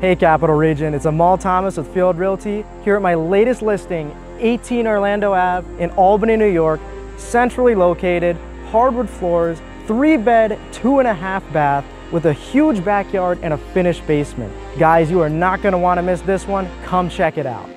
Hey Capital Region, it's Amal Thomas with Field Realty here at my latest listing, 18 Orlando Ave in Albany, New York, centrally located, hardwood floors, three bed, two and a half bath with a huge backyard and a finished basement. Guys, you are not gonna wanna miss this one. Come check it out.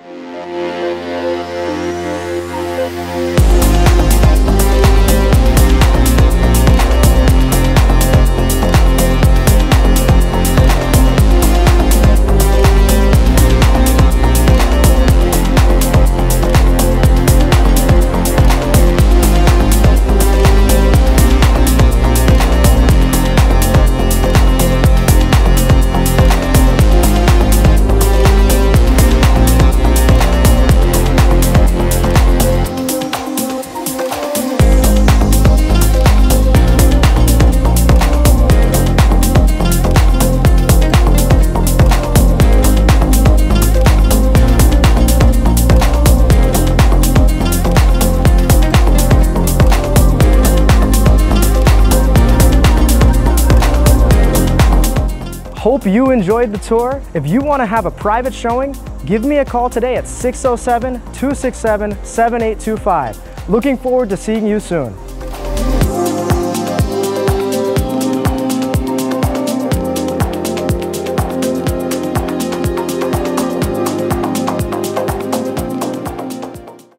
Hope you enjoyed the tour. If you want to have a private showing, give me a call today at 607 267 7825. Looking forward to seeing you soon.